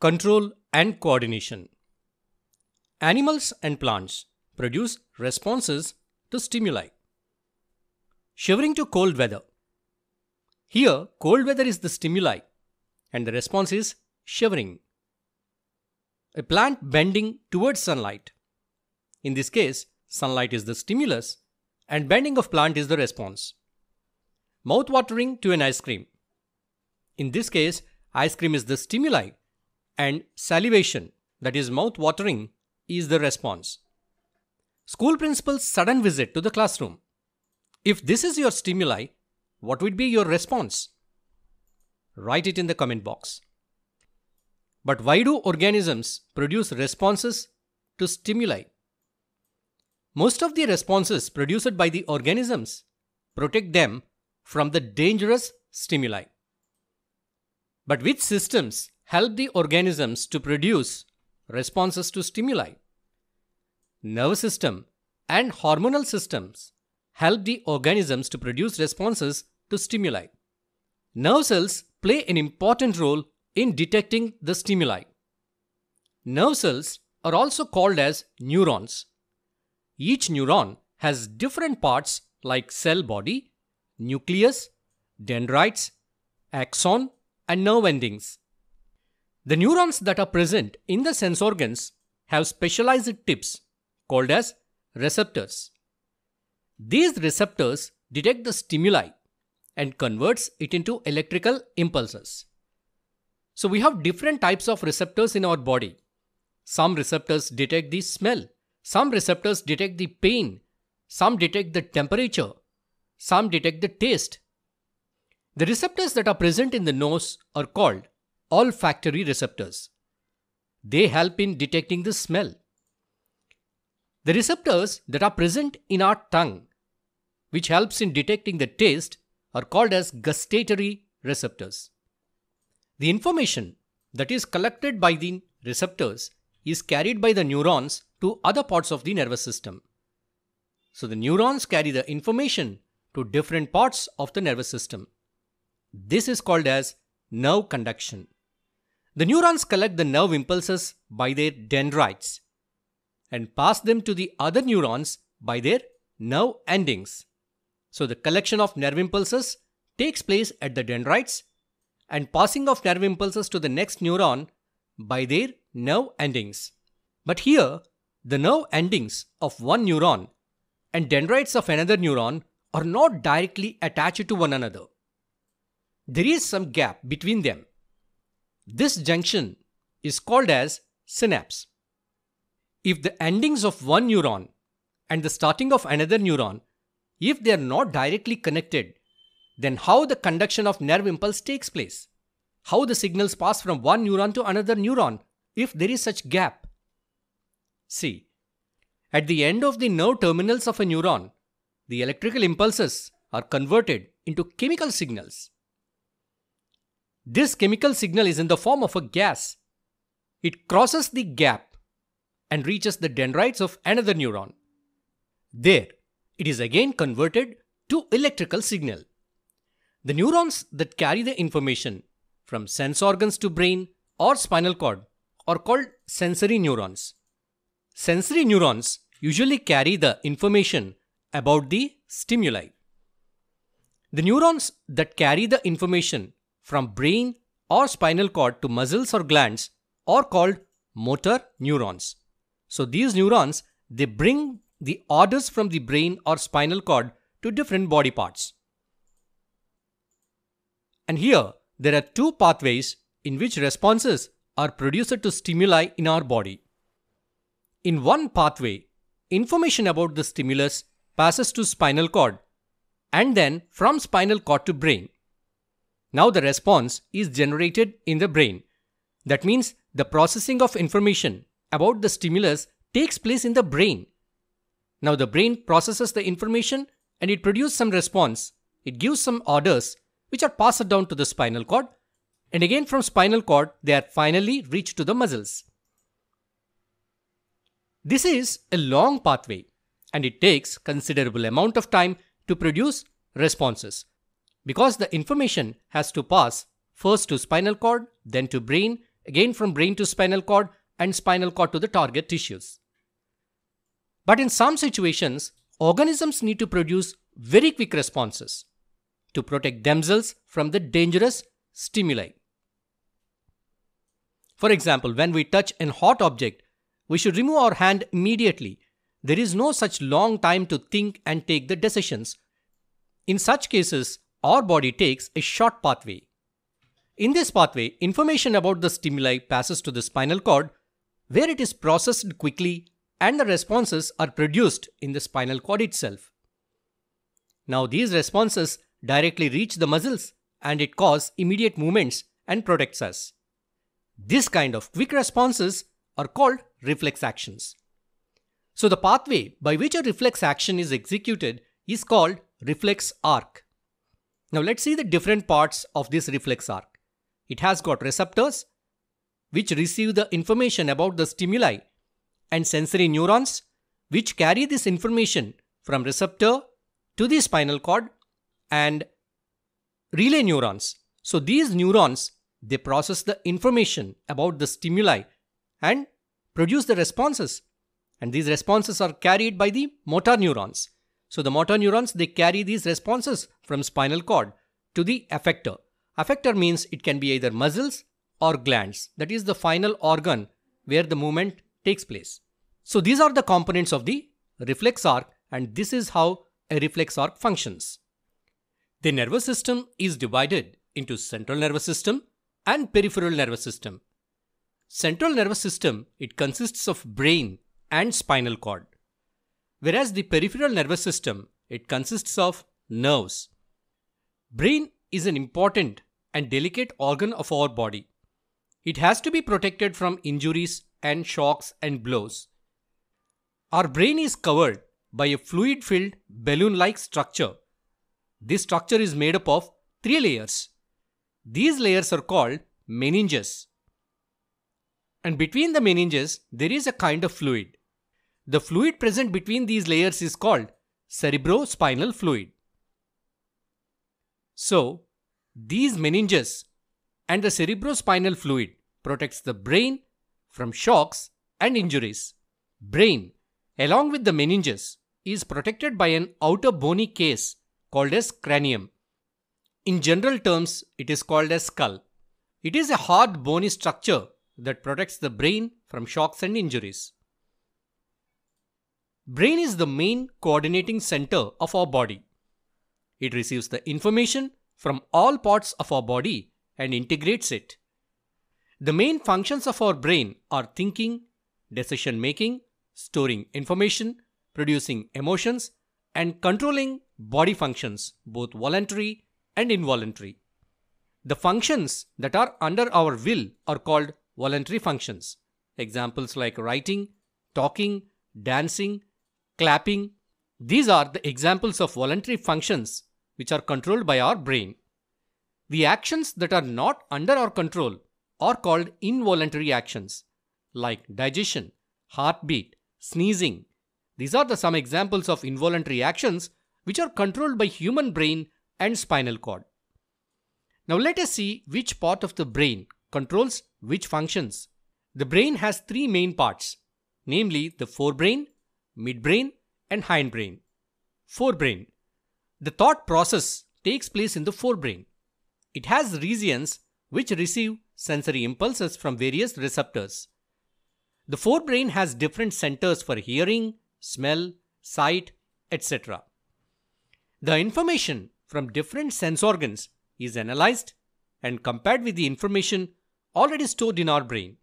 control and coordination. Animals and plants produce responses to stimuli. Shivering to cold weather. Here, cold weather is the stimuli and the response is shivering. A plant bending towards sunlight. In this case, sunlight is the stimulus and bending of plant is the response. Mouth watering to an ice cream. In this case, ice cream is the stimuli and salivation, that is mouth watering, is the response. School principal's sudden visit to the classroom. If this is your stimuli, what would be your response? Write it in the comment box. But why do organisms produce responses to stimuli? Most of the responses produced by the organisms protect them from the dangerous stimuli. But which systems help the organisms to produce responses to stimuli? Nervous system and hormonal systems help the organisms to produce responses to stimuli. Nerve cells play an important role in detecting the stimuli. Nerve cells are also called as neurons. Each neuron has different parts like cell body, nucleus, dendrites, axon, and nerve endings. The neurons that are present in the sense organs have specialized tips called as receptors. These receptors detect the stimuli and converts it into electrical impulses. So we have different types of receptors in our body. Some receptors detect the smell, some receptors detect the pain, some detect the temperature, some detect the taste. The receptors that are present in the nose are called olfactory receptors. They help in detecting the smell. The receptors that are present in our tongue, which helps in detecting the taste, are called as gustatory receptors. The information that is collected by the receptors is carried by the neurons to other parts of the nervous system. So the neurons carry the information to different parts of the nervous system. This is called as nerve conduction. The neurons collect the nerve impulses by their dendrites and pass them to the other neurons by their nerve endings. So the collection of nerve impulses takes place at the dendrites and passing of nerve impulses to the next neuron by their nerve endings. But here, the nerve endings of one neuron and dendrites of another neuron are not directly attached to one another. There is some gap between them. This junction is called as synapse. If the endings of one neuron and the starting of another neuron, if they are not directly connected, then how the conduction of nerve impulse takes place? How the signals pass from one neuron to another neuron if there is such gap? See, at the end of the nerve terminals of a neuron, the electrical impulses are converted into chemical signals. This chemical signal is in the form of a gas. It crosses the gap and reaches the dendrites of another neuron. There, it is again converted to electrical signal. The neurons that carry the information from sense organs to brain or spinal cord are called sensory neurons. Sensory neurons usually carry the information about the stimuli. The neurons that carry the information from brain or spinal cord to muscles or glands are called motor neurons. So these neurons they bring the orders from the brain or spinal cord to different body parts. And here, there are two pathways in which responses are produced to stimuli in our body. In one pathway, information about the stimulus passes to spinal cord and then from spinal cord to brain. Now the response is generated in the brain. That means the processing of information about the stimulus takes place in the brain. Now the brain processes the information and it produces some response. It gives some orders which are passed down to the spinal cord, and again from spinal cord they are finally reached to the muscles. This is a long pathway and it takes considerable amount of time to produce responses because the information has to pass first to spinal cord, then to brain, again from brain to spinal cord, and spinal cord to the target tissues. But in some situations, organisms need to produce very quick responses to protect themselves from the dangerous stimuli. For example, when we touch an hot object, we should remove our hand immediately. There is no such long time to think and take the decisions. In such cases, our body takes a short pathway. In this pathway, information about the stimuli passes to the spinal cord, where it is processed quickly and the responses are produced in the spinal cord itself. Now these responses directly reach the muscles and it causes immediate movements and protects us. This kind of quick responses are called reflex actions. So the pathway by which a reflex action is executed is called reflex arc. Now let's see the different parts of this reflex arc. It has got receptors which receive the information about the stimuli and sensory neurons which carry this information from receptor to the spinal cord and relay neurons. So these neurons, they process the information about the stimuli and produce the responses. And these responses are carried by the motor neurons. So the motor neurons, they carry these responses from spinal cord to the effector. Effector means it can be either muscles or glands. That is the final organ where the movement takes place. So these are the components of the reflex arc and this is how a reflex arc functions. The nervous system is divided into central nervous system and peripheral nervous system. Central nervous system, it consists of brain and spinal cord. Whereas the peripheral nervous system, it consists of nerves. Brain is an important and delicate organ of our body. It has to be protected from injuries and shocks and blows. Our brain is covered by a fluid filled balloon like structure. This structure is made up of three layers. These layers are called meninges. And between the meninges, there is a kind of fluid. The fluid present between these layers is called cerebrospinal fluid. So, these meninges and the cerebrospinal fluid protects the brain from shocks and injuries. Brain along with the meninges, is protected by an outer bony case called as cranium. In general terms, it is called as skull. It is a hard bony structure that protects the brain from shocks and injuries. Brain is the main coordinating center of our body. It receives the information from all parts of our body and integrates it. The main functions of our brain are thinking, decision making, storing information, producing emotions, and controlling body functions, both voluntary and involuntary. The functions that are under our will are called voluntary functions. Examples like writing, talking, dancing, clapping. These are the examples of voluntary functions which are controlled by our brain. The actions that are not under our control are called involuntary actions like digestion, heartbeat, sneezing. These are the some examples of involuntary actions which are controlled by human brain and spinal cord. Now let us see which part of the brain controls which functions. The brain has three main parts, namely the forebrain, midbrain and hindbrain. Forebrain. The thought process takes place in the forebrain. It has regions which receive sensory impulses from various receptors. The forebrain has different centers for hearing, smell, sight, etc. The information from different sense organs is analyzed and compared with the information already stored in our brain.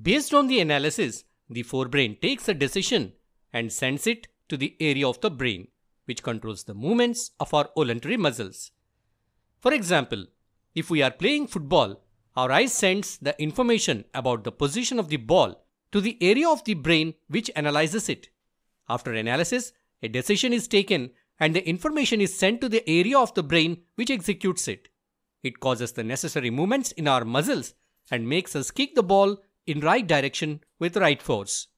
Based on the analysis, the forebrain takes a decision and sends it to the area of the brain which controls the movements of our voluntary muscles. For example, if we are playing football our eyes sends the information about the position of the ball to the area of the brain which analyzes it. After analysis, a decision is taken and the information is sent to the area of the brain which executes it. It causes the necessary movements in our muscles and makes us kick the ball in right direction with right force.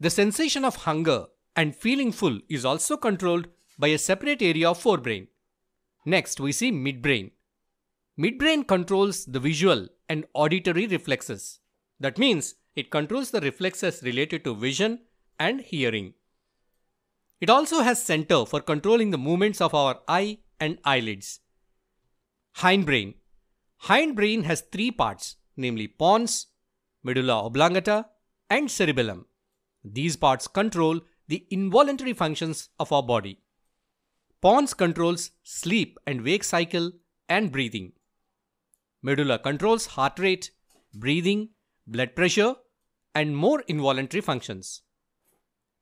The sensation of hunger and feeling full is also controlled by a separate area of forebrain. Next, we see midbrain. midbrain controls the visual and auditory reflexes. That means it controls the reflexes related to vision and hearing. It also has center for controlling the movements of our eye and eyelids. Hindbrain. Hindbrain has three parts, namely pons, medulla oblongata, and cerebellum. These parts control the involuntary functions of our body. Pons controls sleep and wake cycle and breathing. Medulla controls heart rate, breathing, blood pressure, and more involuntary functions.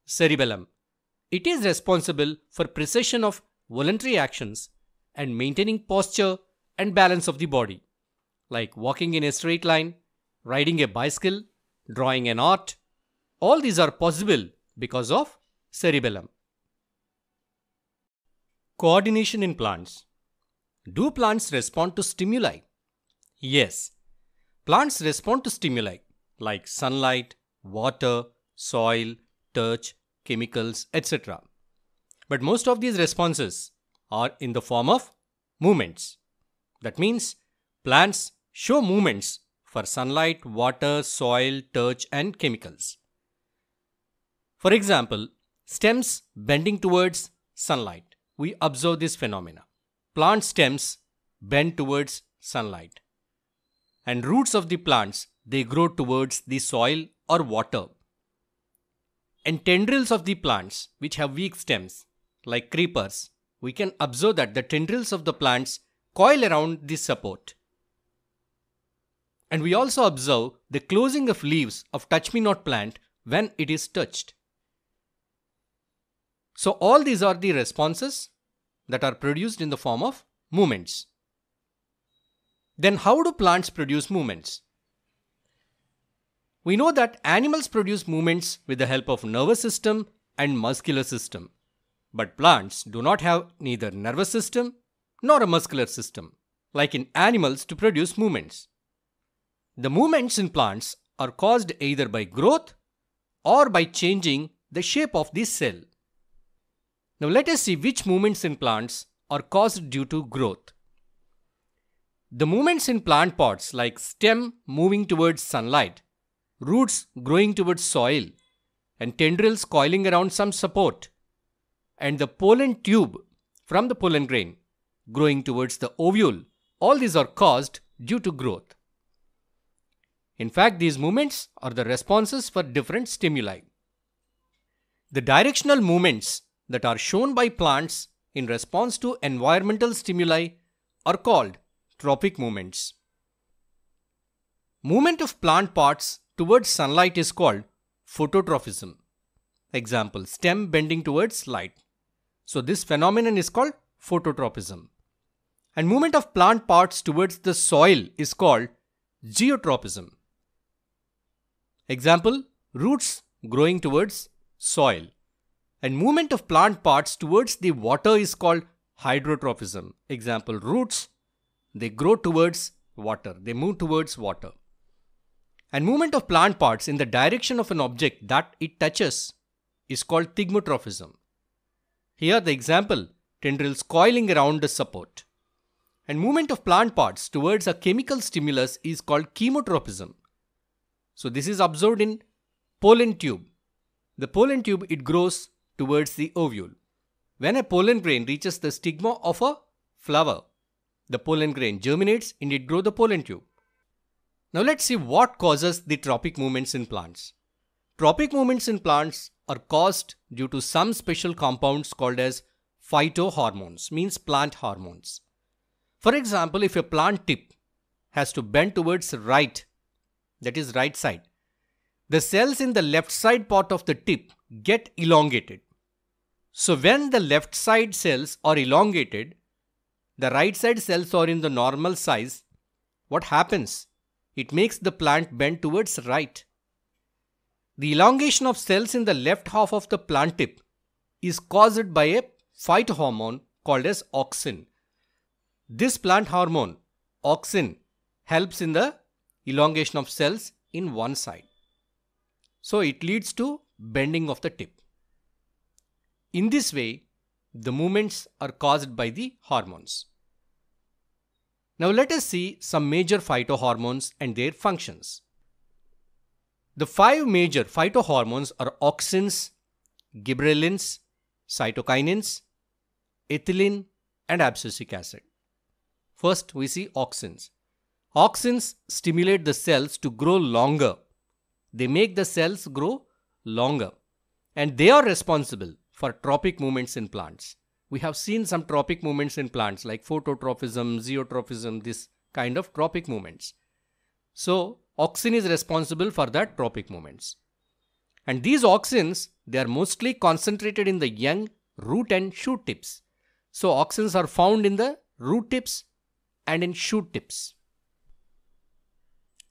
Cerebellum. It is responsible for precision of voluntary actions and maintaining posture and balance of the body, like walking in a straight line, riding a bicycle, drawing an art. All these are possible because of cerebellum. Coordination in plants. Do plants respond to stimuli? Yes. Plants respond to stimuli like sunlight, water, soil, touch, chemicals, etc. But most of these responses are in the form of movements. That means plants show movements for sunlight, water, soil, touch, and chemicals. For example, stems bending towards sunlight. We observe this phenomena. Plant stems bend towards sunlight. And roots of the plants, they grow towards the soil or water. And tendrils of the plants, which have weak stems, like creepers, we can observe that the tendrils of the plants coil around the support. And we also observe the closing of leaves of touch-me-not plant when it is touched. So all these are the responses that are produced in the form of movements. Then how do plants produce movements? We know that animals produce movements with the help of nervous system and muscular system. But plants do not have neither nervous system nor a muscular system, like in animals to produce movements. The movements in plants are caused either by growth or by changing the shape of the cell. Now let us see which movements in plants are caused due to growth. The movements in plant pods like stem moving towards sunlight, roots growing towards soil, and tendrils coiling around some support, and the pollen tube from the pollen grain growing towards the ovule, all these are caused due to growth. In fact, these movements are the responses for different stimuli. The directional movements that are shown by plants in response to environmental stimuli are called tropic movements. Movement of plant parts towards sunlight is called phototropism. Example, stem bending towards light. So this phenomenon is called phototropism. And movement of plant parts towards the soil is called geotropism. Example, roots growing towards soil and movement of plant parts towards the water is called hydrotropism. Example, roots, they grow towards water, they move towards water. And movement of plant parts in the direction of an object that it touches is called thigmotropism. Here the example, tendrils coiling around the support. And movement of plant parts towards a chemical stimulus is called chemotropism. So this is observed in pollen tube. The pollen tube, it grows towards the ovule. When a pollen grain reaches the stigma of a flower, the pollen grain germinates and it grows the pollen tube. Now let's see what causes the tropic movements in plants. Tropic movements in plants are caused due to some special compounds called as phytohormones, means plant hormones. For example, if a plant tip has to bend towards right, that is right side, the cells in the left side part of the tip get elongated. So when the left side cells are elongated, the right side cells are in the normal size, what happens? It makes the plant bend towards right. The elongation of cells in the left half of the plant tip is caused by a phytohormone called as auxin. This plant hormone, auxin, helps in the elongation of cells in one side. So it leads to bending of the tip. In this way, the movements are caused by the hormones. Now let us see some major phytohormones and their functions. The five major phytohormones are auxins, gibberellins, cytokinins, ethylene, and abscisic acid. First, we see auxins. Auxins stimulate the cells to grow longer. They make the cells grow longer. And they are responsible for tropic movements in plants. We have seen some tropic movements in plants like phototropism, geotropism, this kind of tropic movements. So, auxin is responsible for that tropic movements. And these auxins, they are mostly concentrated in the young root and shoot tips. So auxins are found in the root tips and in shoot tips.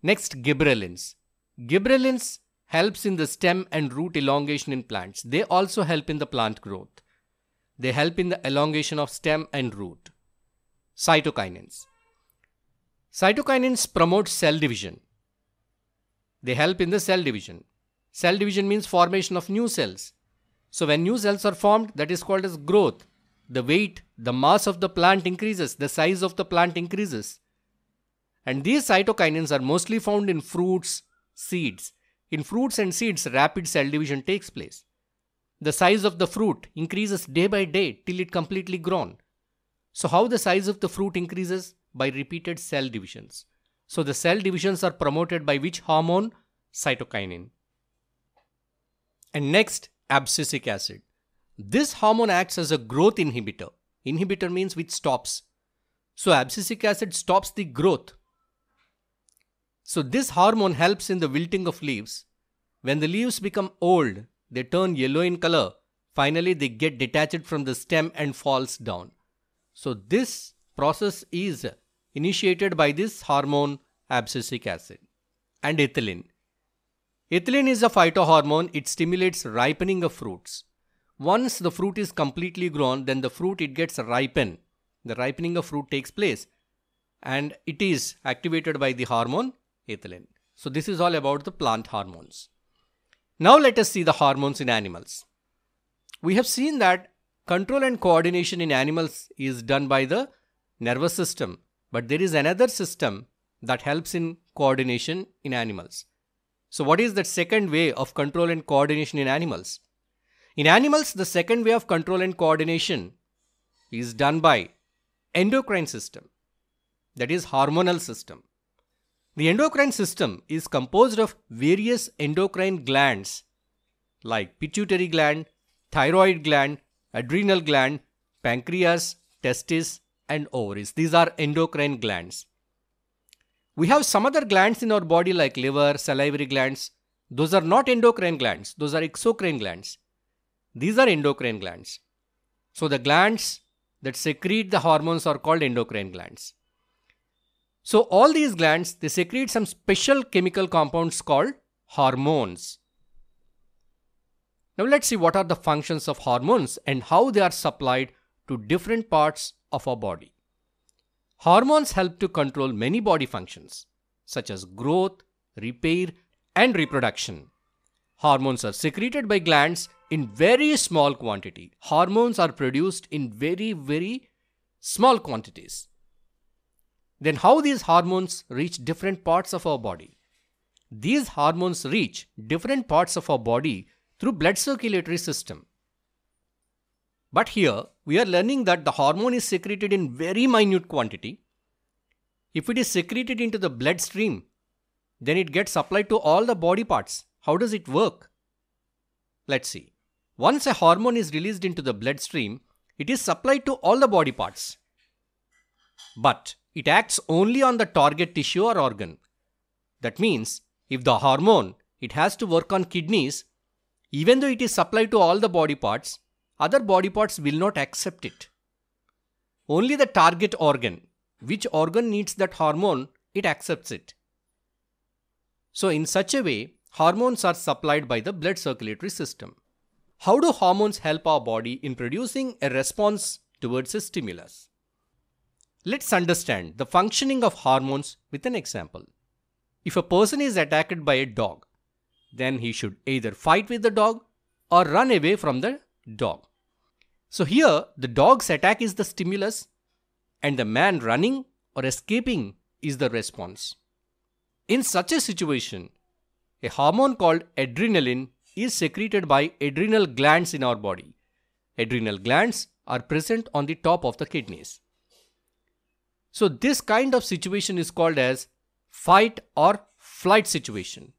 Next, gibberellins. Gibberellins helps in the stem and root elongation in plants. They also help in the plant growth. They help in the elongation of stem and root. Cytokinins. Cytokinins promote cell division. They help in the cell division. Cell division means formation of new cells. So when new cells are formed, that is called as growth. The weight, the mass of the plant increases, the size of the plant increases. And these cytokinins are mostly found in fruits, seeds. In fruits and seeds, rapid cell division takes place. The size of the fruit increases day by day till it completely grown. So how the size of the fruit increases? By repeated cell divisions. So the cell divisions are promoted by which hormone? Cytokinin. And next, abscisic acid. This hormone acts as a growth inhibitor. Inhibitor means which stops. So abscisic acid stops the growth. So this hormone helps in the wilting of leaves. When the leaves become old, they turn yellow in color. Finally, they get detached from the stem and falls down. So this process is initiated by this hormone abscisic acid and ethylene. Ethylene is a phytohormone. It stimulates ripening of fruits. Once the fruit is completely grown, then the fruit it gets ripen. The ripening of fruit takes place and it is activated by the hormone ethylene. So this is all about the plant hormones. Now let us see the hormones in animals. We have seen that control and coordination in animals is done by the nervous system, but there is another system that helps in coordination in animals. So, what is that second way of control and coordination in animals? In animals, the second way of control and coordination is done by endocrine system, that is hormonal system. The endocrine system is composed of various endocrine glands like pituitary gland, thyroid gland, adrenal gland, pancreas, testis, and ovaries. These are endocrine glands. We have some other glands in our body like liver, salivary glands. Those are not endocrine glands, those are exocrine glands. These are endocrine glands. So the glands that secrete the hormones are called endocrine glands. So all these glands they secrete some special chemical compounds called hormones. Now let's see what are the functions of hormones and how they are supplied to different parts of our body. Hormones help to control many body functions, such as growth, repair, and reproduction. Hormones are secreted by glands in very small quantity. Hormones are produced in very, very small quantities. Then, how these hormones reach different parts of our body? These hormones reach different parts of our body through blood circulatory system. But here we are learning that the hormone is secreted in very minute quantity. If it is secreted into the bloodstream, then it gets supplied to all the body parts. How does it work? Let's see. Once a hormone is released into the bloodstream, it is supplied to all the body parts. But it acts only on the target tissue or organ. That means if the hormone it has to work on kidneys, even though it is supplied to all the body parts, other body parts will not accept it. Only the target organ, which organ needs that hormone, it accepts it. So, in such a way, hormones are supplied by the blood circulatory system. How do hormones help our body in producing a response towards a stimulus? Let's understand the functioning of hormones with an example. If a person is attacked by a dog, then he should either fight with the dog or run away from the dog. So here, the dog's attack is the stimulus, and the man running or escaping is the response. In such a situation, a hormone called adrenaline is secreted by adrenal glands in our body. Adrenal glands are present on the top of the kidneys. So this kind of situation is called as fight or flight situation.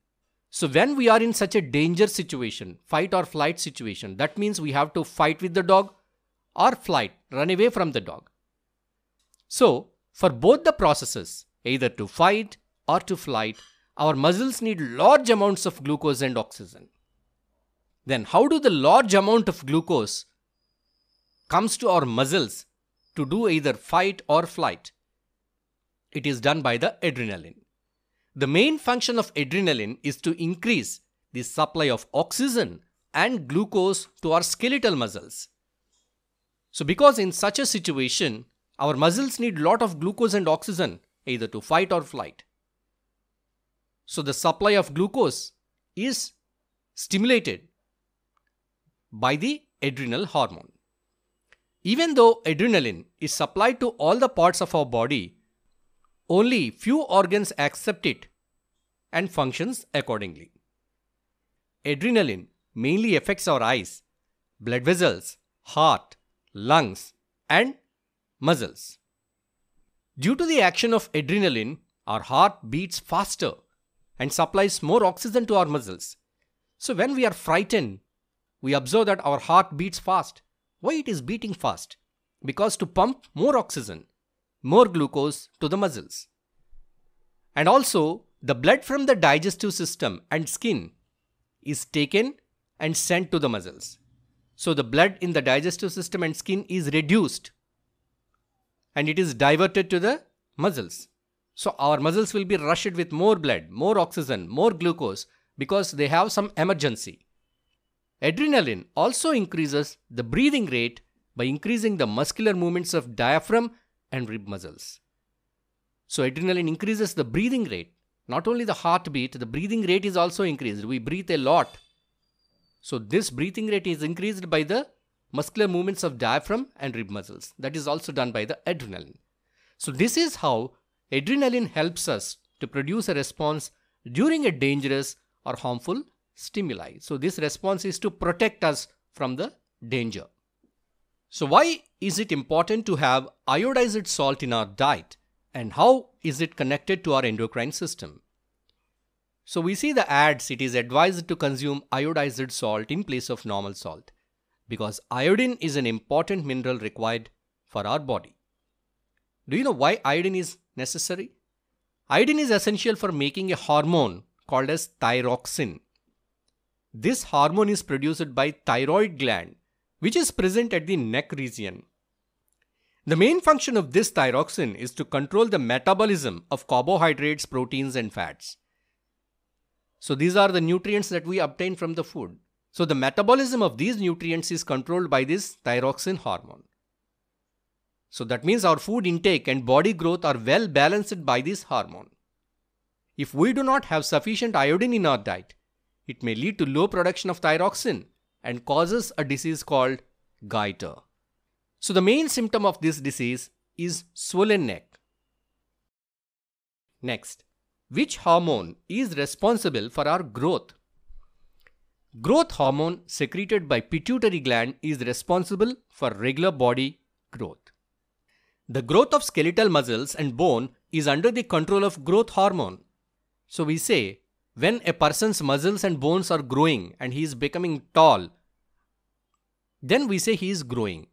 So when we are in such a danger situation, fight or flight situation, that means we have to fight with the dog or flight, run away from the dog. So for both the processes, either to fight or to flight, our muscles need large amounts of glucose and oxygen. Then how do the large amount of glucose comes to our muscles to do either fight or flight? It is done by the adrenaline. The main function of adrenaline is to increase the supply of oxygen and glucose to our skeletal muscles. So because in such a situation, our muscles need lot of glucose and oxygen either to fight or flight. So the supply of glucose is stimulated by the adrenal hormone. Even though adrenaline is supplied to all the parts of our body, only few organs accept it and functions accordingly. Adrenaline mainly affects our eyes, blood vessels, heart, lungs, and muscles. Due to the action of adrenaline, our heart beats faster and supplies more oxygen to our muscles. So when we are frightened, we observe that our heart beats fast. Why it is beating fast? Because to pump more oxygen, more glucose to the muscles. And also the blood from the digestive system and skin is taken and sent to the muscles. So the blood in the digestive system and skin is reduced and it is diverted to the muscles. So our muscles will be rushed with more blood, more oxygen, more glucose because they have some emergency. Adrenaline also increases the breathing rate by increasing the muscular movements of diaphragm and rib muscles. So adrenaline increases the breathing rate not only the heartbeat, the breathing rate is also increased. We breathe a lot. So this breathing rate is increased by the muscular movements of diaphragm and rib muscles. That is also done by the adrenaline. So this is how adrenaline helps us to produce a response during a dangerous or harmful stimuli. So this response is to protect us from the danger. So why is it important to have iodized salt in our diet? and how is it connected to our endocrine system. So we see the ads it is advised to consume iodized salt in place of normal salt because iodine is an important mineral required for our body. Do you know why iodine is necessary? Iodine is essential for making a hormone called as thyroxine. This hormone is produced by thyroid gland which is present at the neck region the main function of this thyroxine is to control the metabolism of carbohydrates, proteins, and fats. So these are the nutrients that we obtain from the food. So the metabolism of these nutrients is controlled by this thyroxine hormone. So that means our food intake and body growth are well balanced by this hormone. If we do not have sufficient iodine in our diet, it may lead to low production of thyroxine and causes a disease called goiter. So the main symptom of this disease is swollen neck. Next, which hormone is responsible for our growth? Growth hormone secreted by pituitary gland is responsible for regular body growth. The growth of skeletal muscles and bone is under the control of growth hormone. So we say when a person's muscles and bones are growing and he is becoming tall, then we say he is growing.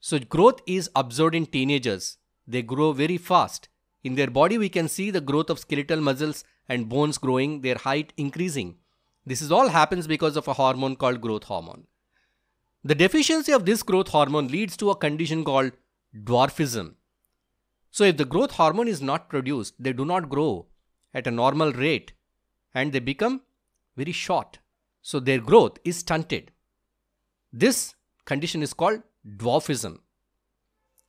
So growth is observed in teenagers. They grow very fast. In their body, we can see the growth of skeletal muscles and bones growing, their height increasing. This is all happens because of a hormone called growth hormone. The deficiency of this growth hormone leads to a condition called dwarfism. So if the growth hormone is not produced, they do not grow at a normal rate and they become very short. So their growth is stunted. This condition is called dwarfism.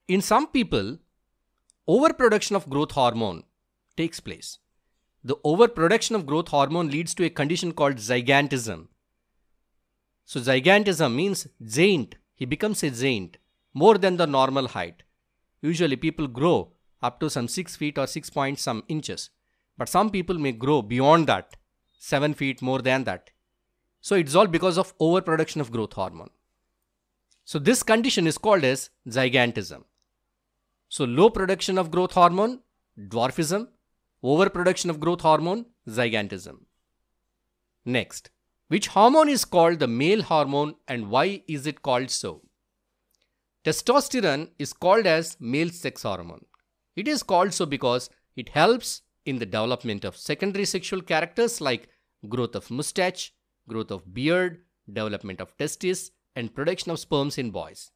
In some people, overproduction of growth hormone takes place. The overproduction of growth hormone leads to a condition called gigantism. So gigantism means giant. He becomes a giant more than the normal height. Usually people grow up to some 6 feet or 6 point some inches. But some people may grow beyond that, 7 feet more than that. So it's all because of overproduction of growth hormone. So this condition is called as gigantism. So low production of growth hormone, dwarfism, overproduction of growth hormone, gigantism. Next, which hormone is called the male hormone and why is it called so? Testosterone is called as male sex hormone. It is called so because it helps in the development of secondary sexual characters like growth of mustache, growth of beard, development of testes, and production of sperms in boys.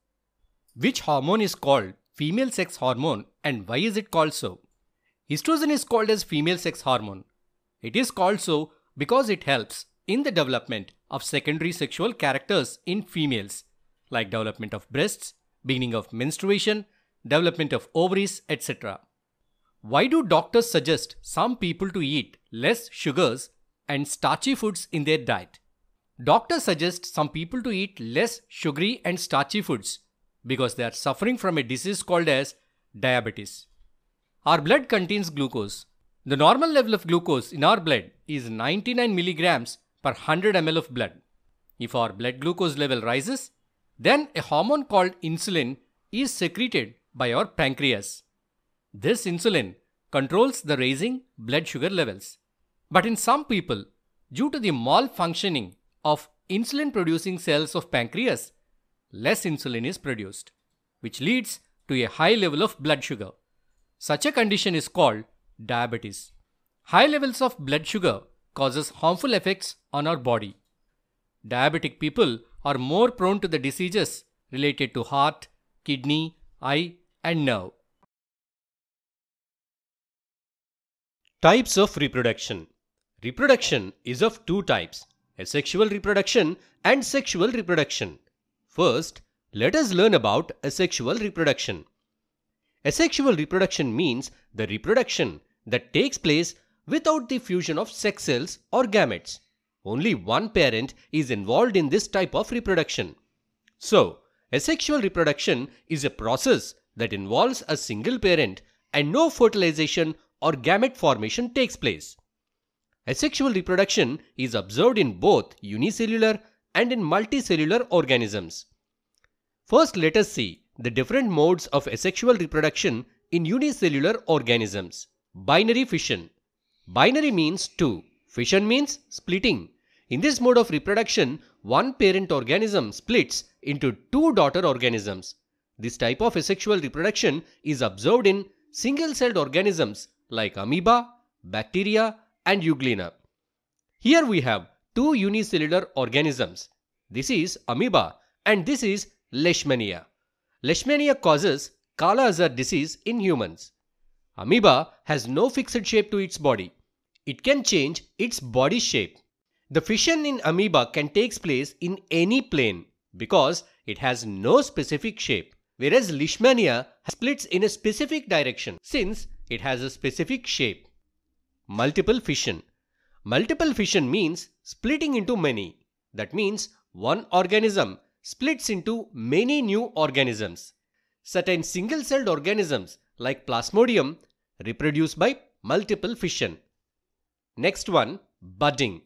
Which hormone is called female sex hormone and why is it called so? Estrogen is called as female sex hormone. It is called so because it helps in the development of secondary sexual characters in females like development of breasts, beginning of menstruation, development of ovaries, etc. Why do doctors suggest some people to eat less sugars and starchy foods in their diet? Doctors suggest some people to eat less sugary and starchy foods because they are suffering from a disease called as diabetes. Our blood contains glucose. The normal level of glucose in our blood is 99 milligrams per 100 ml of blood. If our blood glucose level rises, then a hormone called insulin is secreted by our pancreas. This insulin controls the raising blood sugar levels. But in some people, due to the malfunctioning of insulin producing cells of pancreas, less insulin is produced, which leads to a high level of blood sugar. Such a condition is called diabetes. High levels of blood sugar causes harmful effects on our body. Diabetic people are more prone to the diseases related to heart, kidney, eye and nerve. Types of reproduction. Reproduction is of two types, asexual reproduction and sexual reproduction. First, let us learn about asexual reproduction. Asexual reproduction means the reproduction that takes place without the fusion of sex cells or gametes. Only one parent is involved in this type of reproduction. So, asexual reproduction is a process that involves a single parent and no fertilization or gamete formation takes place. Asexual reproduction is observed in both unicellular and in multicellular organisms. First, let us see the different modes of asexual reproduction in unicellular organisms. Binary fission. Binary means two. Fission means splitting. In this mode of reproduction, one parent organism splits into two daughter organisms. This type of asexual reproduction is observed in single-celled organisms like amoeba, bacteria and euglena. Here we have two unicellular organisms. This is amoeba and this is leishmania. Leishmania causes Kala-Azar disease in humans. Amoeba has no fixed shape to its body. It can change its body shape. The fission in amoeba can take place in any plane because it has no specific shape, whereas leishmania splits in a specific direction since it has a specific shape. Multiple fission. Multiple fission means splitting into many. That means one organism splits into many new organisms. Certain single-celled organisms like Plasmodium reproduce by multiple fission. Next one, budding.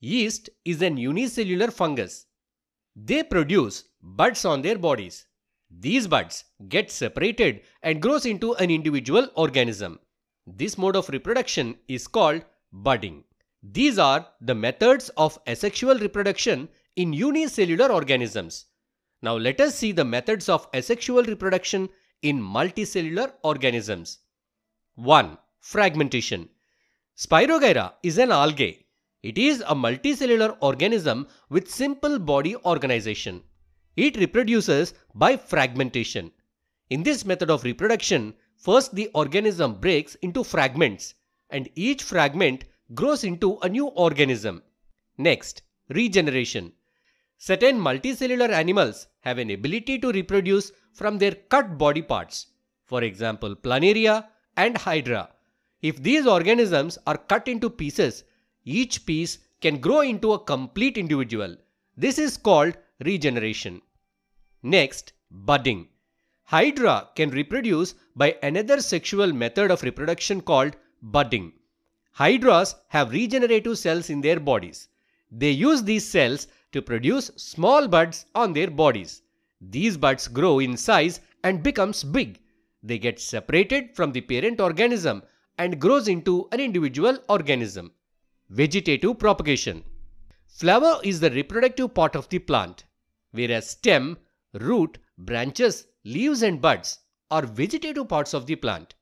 Yeast is an unicellular fungus. They produce buds on their bodies. These buds get separated and grows into an individual organism. This mode of reproduction is called budding. These are the methods of asexual reproduction in unicellular organisms. Now let us see the methods of asexual reproduction in multicellular organisms. 1. Fragmentation. Spirogyra is an algae. It is a multicellular organism with simple body organization. It reproduces by fragmentation. In this method of reproduction, first the organism breaks into fragments and each fragment grows into a new organism. Next, regeneration. Certain multicellular animals have an ability to reproduce from their cut body parts. For example, planaria and hydra. If these organisms are cut into pieces, each piece can grow into a complete individual. This is called regeneration. Next, budding. Hydra can reproduce by another sexual method of reproduction called budding. Hydras have regenerative cells in their bodies. They use these cells to produce small buds on their bodies. These buds grow in size and becomes big. They get separated from the parent organism and grows into an individual organism. Vegetative propagation. Flower is the reproductive part of the plant, whereas stem, root, branches, leaves and buds are vegetative parts of the plant.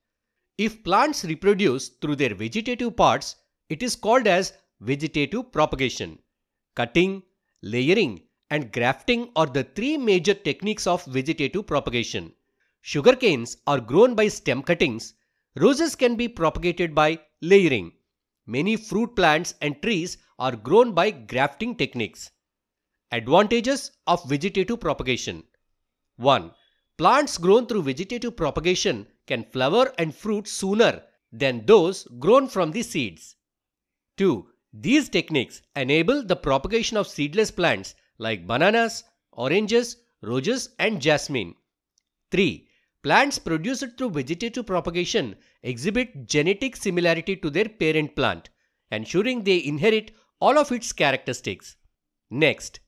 If plants reproduce through their vegetative parts, it is called as vegetative propagation. Cutting, layering and grafting are the three major techniques of vegetative propagation. Sugarcanes are grown by stem cuttings. Roses can be propagated by layering. Many fruit plants and trees are grown by grafting techniques. Advantages of vegetative propagation 1. Plants grown through vegetative propagation can flower and fruit sooner than those grown from the seeds. 2. These techniques enable the propagation of seedless plants like bananas, oranges, roses and jasmine. 3. Plants produced through vegetative propagation exhibit genetic similarity to their parent plant, ensuring they inherit all of its characteristics. Next,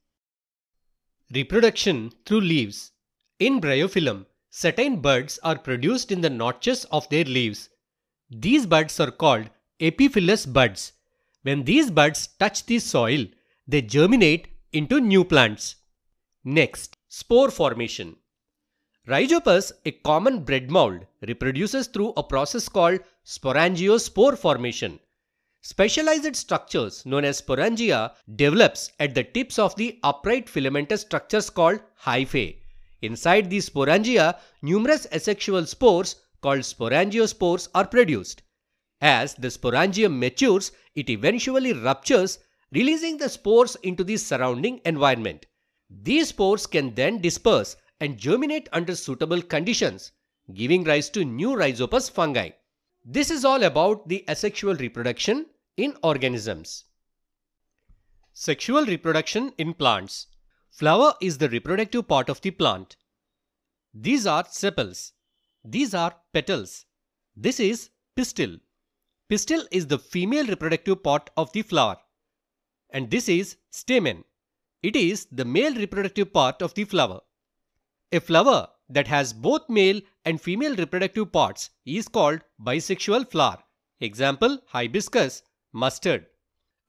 reproduction through leaves. In bryophyllum, certain buds are produced in the notches of their leaves. These buds are called epiphyllous buds. When these buds touch the soil, they germinate into new plants. Next, spore formation. Rhizopus, a common bread mold, reproduces through a process called sporangiospore formation. Specialized structures known as sporangia develops at the tips of the upright filamentous structures called hyphae. Inside these sporangia, numerous asexual spores called sporangiospores are produced. As the sporangium matures, it eventually ruptures, releasing the spores into the surrounding environment. These spores can then disperse and germinate under suitable conditions, giving rise to new rhizopus fungi. This is all about the asexual reproduction in organisms. Sexual reproduction in plants. Flower is the reproductive part of the plant. These are sepals. These are petals. This is pistil. Pistil is the female reproductive part of the flower. And this is stamen. It is the male reproductive part of the flower. A flower that has both male and female reproductive parts is called bisexual flower. Example hibiscus, mustard.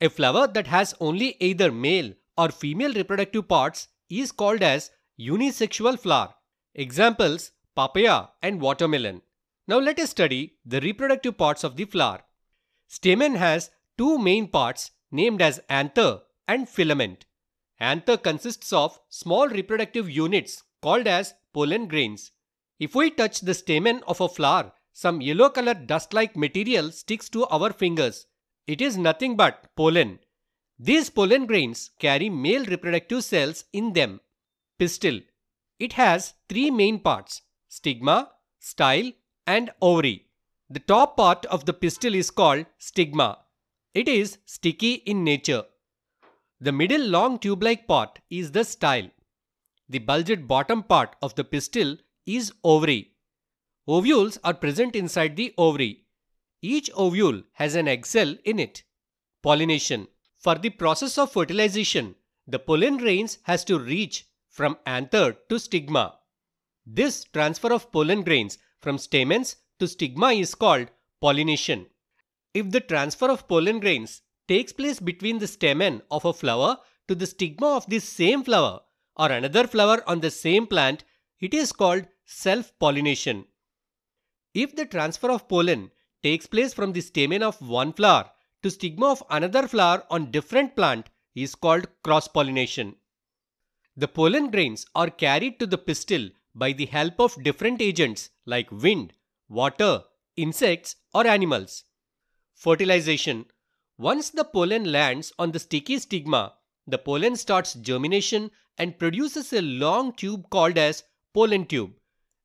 A flower that has only either male or female reproductive parts is called as unisexual flower. Examples papaya and watermelon. Now let us study the reproductive parts of the flower. Stamen has two main parts named as anther and filament. Anther consists of small reproductive units called as pollen grains. If we touch the stamen of a flower, some yellow colored dust-like material sticks to our fingers. It is nothing but pollen. These pollen grains carry male reproductive cells in them. Pistil. It has three main parts stigma, style, and ovary. The top part of the pistil is called stigma. It is sticky in nature. The middle long tube like part is the style. The bulged bottom part of the pistil is ovary. Ovules are present inside the ovary. Each ovule has an egg cell in it. Pollination. For the process of fertilization, the pollen grains has to reach from anther to stigma. This transfer of pollen grains from stamens to stigma is called pollination. If the transfer of pollen grains takes place between the stamen of a flower to the stigma of this same flower or another flower on the same plant, it is called self-pollination. If the transfer of pollen takes place from the stamen of one flower to stigma of another flower on different plant is called cross-pollination. The pollen grains are carried to the pistil by the help of different agents like wind, water, insects or animals. Fertilization. Once the pollen lands on the sticky stigma, the pollen starts germination and produces a long tube called as pollen tube.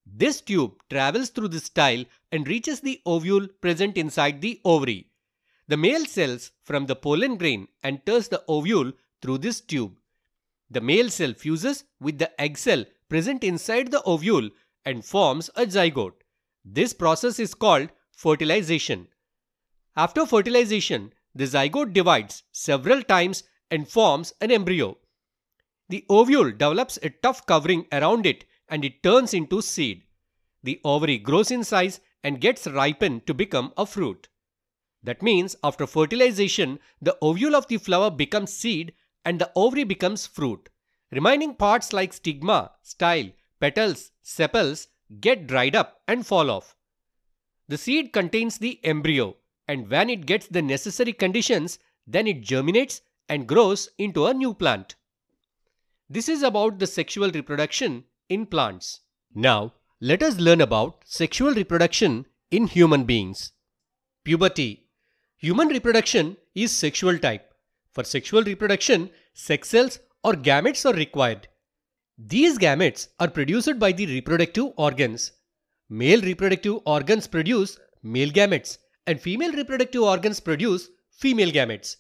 This tube travels through the style and reaches the ovule present inside the ovary. The male cells from the pollen grain enters the ovule through this tube. The male cell fuses with the egg cell present inside the ovule and forms a zygote. This process is called fertilization. After fertilization, the zygote divides several times and forms an embryo. The ovule develops a tough covering around it and it turns into seed. The ovary grows in size and gets ripened to become a fruit. That means after fertilization, the ovule of the flower becomes seed and the ovary becomes fruit. Remaining parts like stigma, style, petals, sepals get dried up and fall off. The seed contains the embryo and when it gets the necessary conditions, then it germinates and grows into a new plant. This is about the sexual reproduction in plants. Now, let us learn about sexual reproduction in human beings. Puberty. Human reproduction is sexual type. For sexual reproduction, sex cells or gametes are required. These gametes are produced by the reproductive organs. Male reproductive organs produce male gametes and female reproductive organs produce female gametes.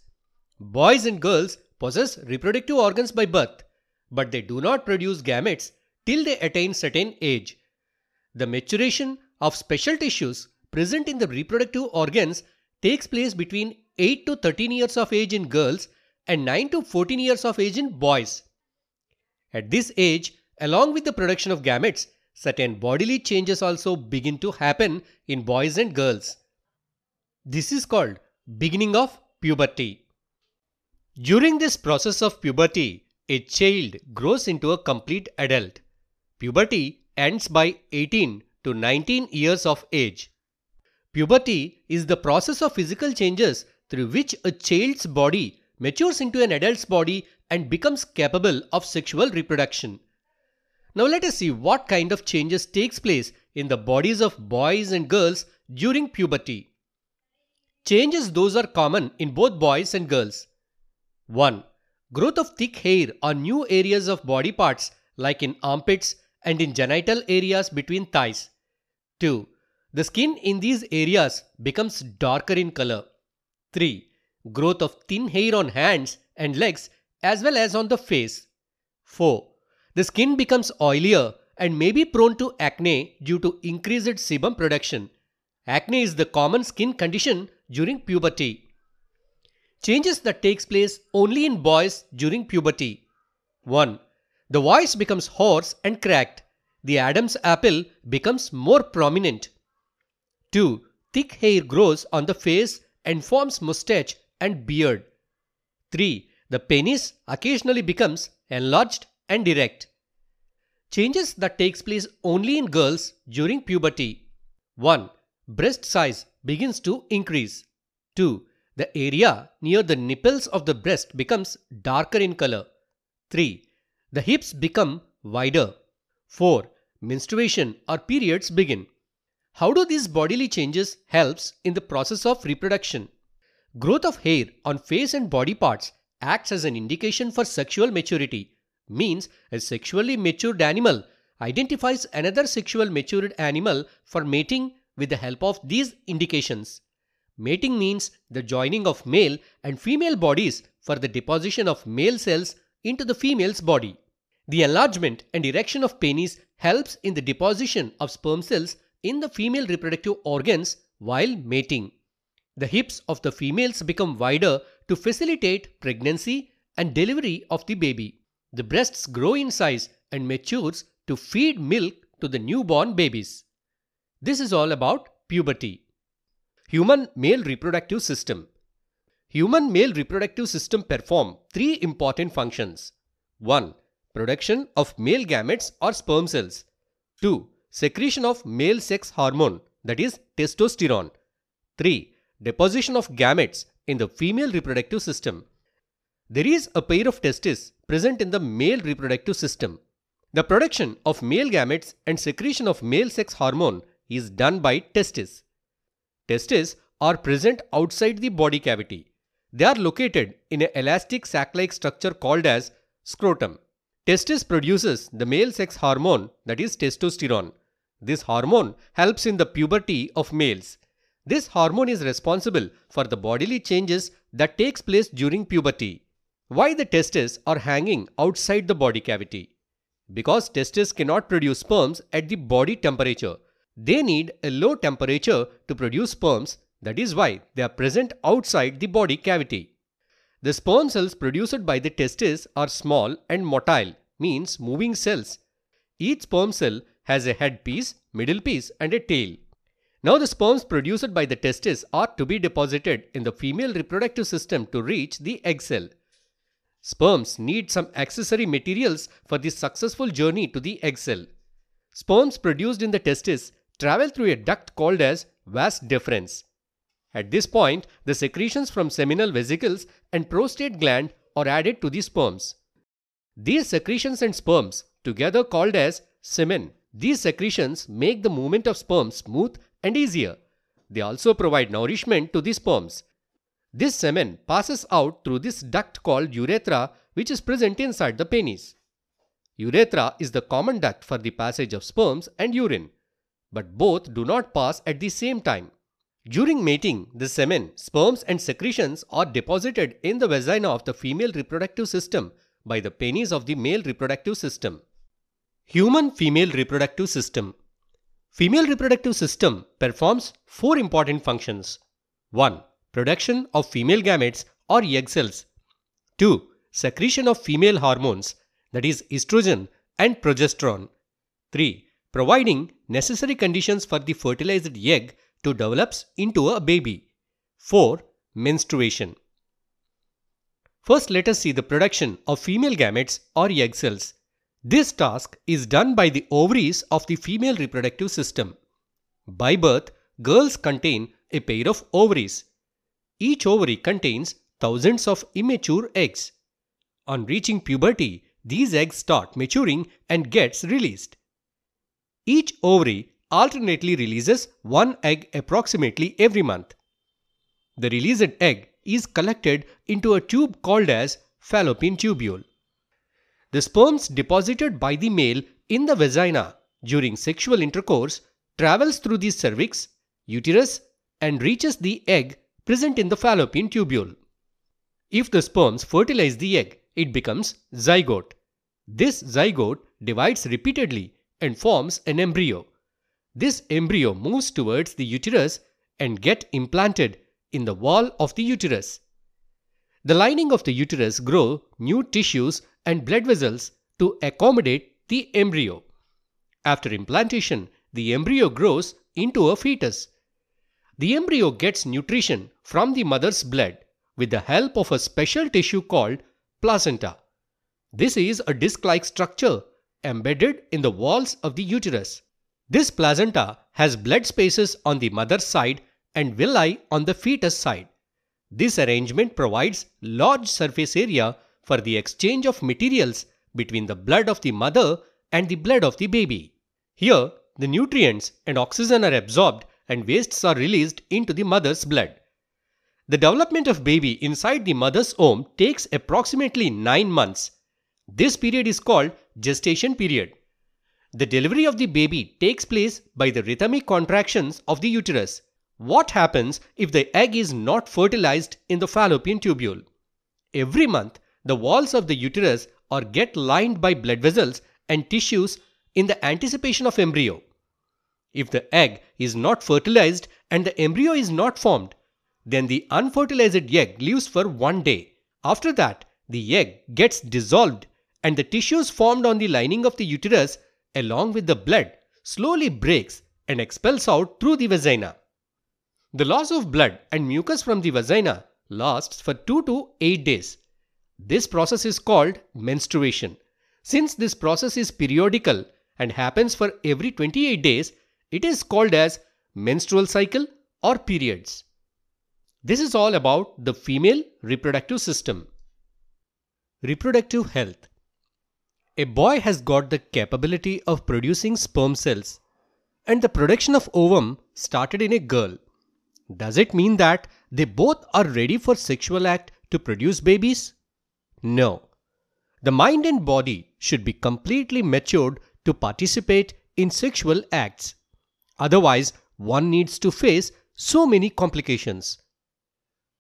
Boys and girls possess reproductive organs by birth, but they do not produce gametes till they attain certain age. The maturation of special tissues present in the reproductive organs takes place between 8 to 13 years of age in girls and 9 to 14 years of age in boys. At this age, along with the production of gametes, certain bodily changes also begin to happen in boys and girls. This is called beginning of puberty. During this process of puberty, a child grows into a complete adult. Puberty ends by 18 to 19 years of age. Puberty is the process of physical changes through which a child's body matures into an adult's body and becomes capable of sexual reproduction. Now let us see what kind of changes takes place in the bodies of boys and girls during puberty. Changes those are common in both boys and girls. 1. Growth of thick hair on new areas of body parts like in armpits and in genital areas between thighs. 2. The skin in these areas becomes darker in color. 3. Growth of thin hair on hands and legs as well as on the face. 4. The skin becomes oilier and may be prone to acne due to increased sebum production. Acne is the common skin condition during puberty. Changes that takes place only in boys during puberty. 1. The voice becomes hoarse and cracked. The Adam's apple becomes more prominent. 2. Thick hair grows on the face and forms mustache and beard. 3. The penis occasionally becomes enlarged and erect. Changes that takes place only in girls during puberty. 1. Breast size begins to increase. 2. The area near the nipples of the breast becomes darker in color. 3. The hips become wider. 4. Menstruation or periods begin. How do these bodily changes helps in the process of reproduction? Growth of hair on face and body parts acts as an indication for sexual maturity. Means a sexually matured animal identifies another sexual matured animal for mating with the help of these indications. Mating means the joining of male and female bodies for the deposition of male cells into the female's body. The enlargement and erection of penis helps in the deposition of sperm cells in the female reproductive organs while mating. The hips of the females become wider to facilitate pregnancy and delivery of the baby. The breasts grow in size and matures to feed milk to the newborn babies. This is all about puberty. Human male reproductive system. Human male reproductive system perform three important functions. 1. Production of male gametes or sperm cells. 2. Secretion of male sex hormone that is testosterone. 3. Deposition of gametes in the female reproductive system. There is a pair of testes present in the male reproductive system. The production of male gametes and secretion of male sex hormone is done by testes. Testes are present outside the body cavity. They are located in an elastic sac-like structure called as scrotum. Testis produces the male sex hormone that is testosterone. This hormone helps in the puberty of males. This hormone is responsible for the bodily changes that takes place during puberty. Why the testes are hanging outside the body cavity? Because testes cannot produce sperms at the body temperature, they need a low temperature to produce sperms. That is why they are present outside the body cavity. The sperm cells produced by the testes are small and motile, means moving cells. Each sperm cell has a head piece, middle piece and a tail. Now the sperms produced by the testes are to be deposited in the female reproductive system to reach the egg cell. Sperms need some accessory materials for the successful journey to the egg cell. Sperms produced in the testes travel through a duct called as vas deferens. At this point, the secretions from seminal vesicles and prostate gland are added to the sperms. These secretions and sperms, together called as semen, these secretions make the movement of sperms smooth and easier. They also provide nourishment to the sperms. This semen passes out through this duct called urethra which is present inside the penis. Urethra is the common duct for the passage of sperms and urine, but both do not pass at the same time. During mating, the semen, sperms and secretions are deposited in the vagina of the female reproductive system by the penis of the male reproductive system. Human female reproductive system Female reproductive system performs four important functions. 1 production of female gametes or egg cells. 2. Secretion of female hormones that is estrogen and progesterone. 3. Providing necessary conditions for the fertilized egg to develop into a baby. 4. Menstruation. First let us see the production of female gametes or egg cells. This task is done by the ovaries of the female reproductive system. By birth, girls contain a pair of ovaries each ovary contains thousands of immature eggs. On reaching puberty, these eggs start maturing and gets released. Each ovary alternately releases one egg approximately every month. The released egg is collected into a tube called as fallopian tubule. The sperms deposited by the male in the vagina during sexual intercourse travels through the cervix, uterus and reaches the egg present in the fallopian tubule. If the sperms fertilize the egg, it becomes zygote. This zygote divides repeatedly and forms an embryo. This embryo moves towards the uterus and get implanted in the wall of the uterus. The lining of the uterus grow new tissues and blood vessels to accommodate the embryo. After implantation, the embryo grows into a fetus. The embryo gets nutrition from the mother's blood with the help of a special tissue called placenta. This is a disc-like structure embedded in the walls of the uterus. This placenta has blood spaces on the mother's side and villi on the fetus side. This arrangement provides large surface area for the exchange of materials between the blood of the mother and the blood of the baby. Here, the nutrients and oxygen are absorbed and wastes are released into the mother's blood. The development of baby inside the mother's womb takes approximately 9 months. This period is called gestation period. The delivery of the baby takes place by the rhythmic contractions of the uterus. What happens if the egg is not fertilized in the fallopian tubule? Every month, the walls of the uterus are get lined by blood vessels and tissues in the anticipation of embryo. If the egg is not fertilized and the embryo is not formed, then the unfertilized egg lives for one day. After that, the egg gets dissolved and the tissues formed on the lining of the uterus along with the blood slowly breaks and expels out through the vagina. The loss of blood and mucus from the vagina lasts for 2 to 8 days. This process is called menstruation. Since this process is periodical and happens for every 28 days, it is called as menstrual cycle or periods. This is all about the female reproductive system. Reproductive health. A boy has got the capability of producing sperm cells and the production of ovum started in a girl. Does it mean that they both are ready for sexual act to produce babies? No. The mind and body should be completely matured to participate in sexual acts. Otherwise, one needs to face so many complications.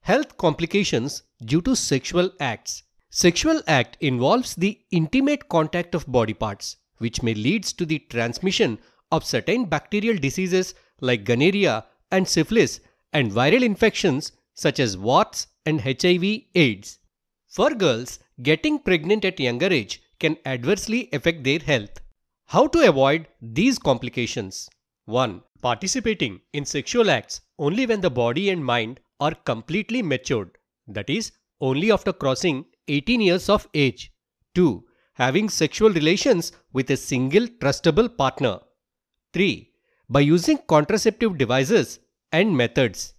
Health complications due to sexual acts. Sexual act involves the intimate contact of body parts, which may leads to the transmission of certain bacterial diseases like gonorrhea and syphilis and viral infections such as warts and HIV AIDS. For girls, getting pregnant at younger age can adversely affect their health. How to avoid these complications? 1. Participating in sexual acts only when the body and mind are completely matured, that is, only after crossing 18 years of age. 2. Having sexual relations with a single trustable partner. 3. By using contraceptive devices and methods.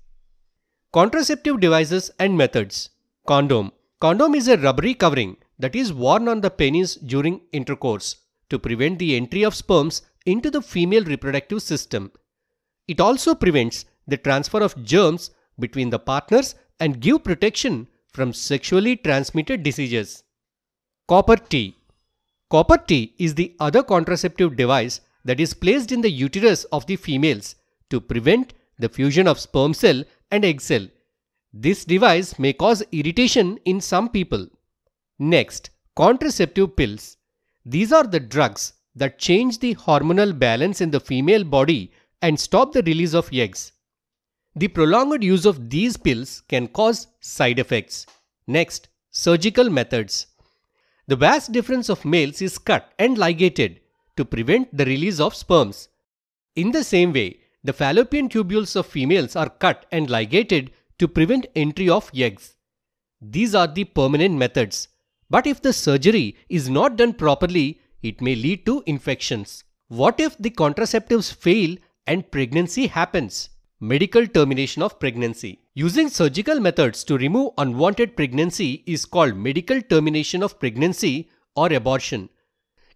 Contraceptive devices and methods. Condom. Condom is a rubbery covering that is worn on the penis during intercourse to prevent the entry of sperms into the female reproductive system. It also prevents the transfer of germs between the partners and give protection from sexually transmitted diseases. Copper T Copper T is the other contraceptive device that is placed in the uterus of the females to prevent the fusion of sperm cell and egg cell. This device may cause irritation in some people. Next, contraceptive pills. These are the drugs that change the hormonal balance in the female body and stop the release of eggs. The prolonged use of these pills can cause side effects. Next, surgical methods. The vas deferens of males is cut and ligated to prevent the release of sperms. In the same way, the fallopian tubules of females are cut and ligated to prevent entry of eggs. These are the permanent methods. But if the surgery is not done properly, it may lead to infections. What if the contraceptives fail and pregnancy happens? Medical termination of pregnancy. Using surgical methods to remove unwanted pregnancy is called medical termination of pregnancy or abortion.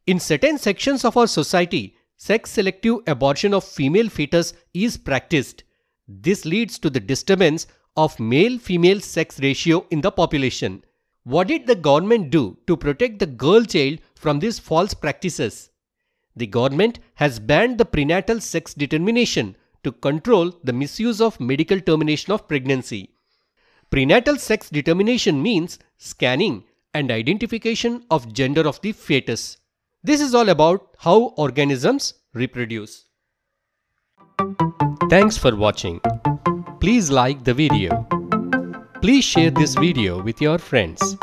In certain sections of our society, sex selective abortion of female fetus is practiced. This leads to the disturbance of male female sex ratio in the population. What did the government do to protect the girl child from these false practices? The government has banned the prenatal sex determination to control the misuse of medical termination of pregnancy. Prenatal sex determination means scanning and identification of gender of the fetus. This is all about how organisms reproduce. Thanks for watching. Please like the video. Please share this video with your friends.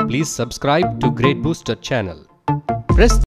Please subscribe to Grade Booster channel. Press